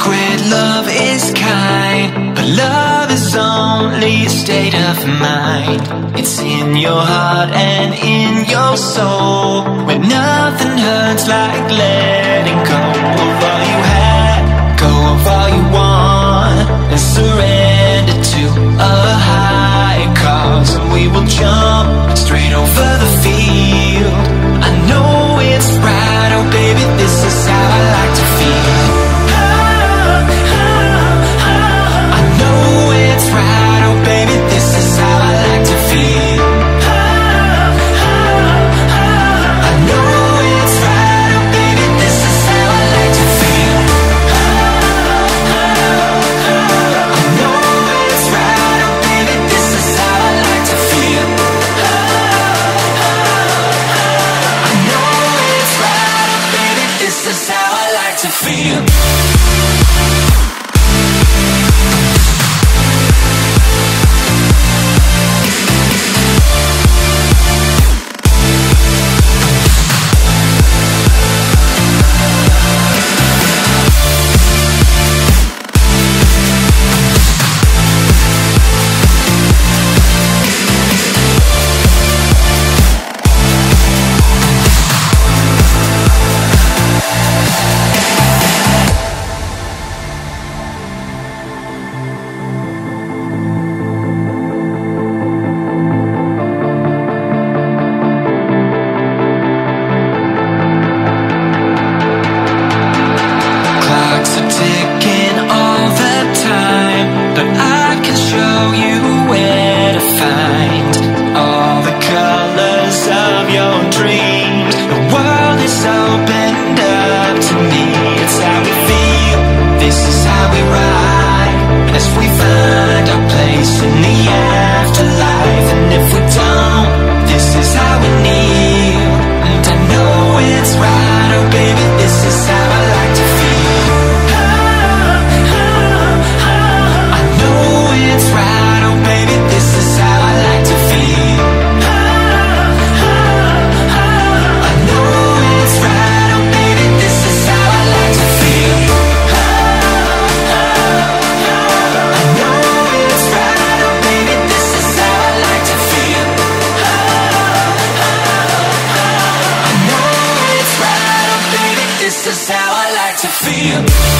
quit, love is kind But love is only a state of mind. It's in your heart and in your soul When nothing hurts like letting go of all you had feel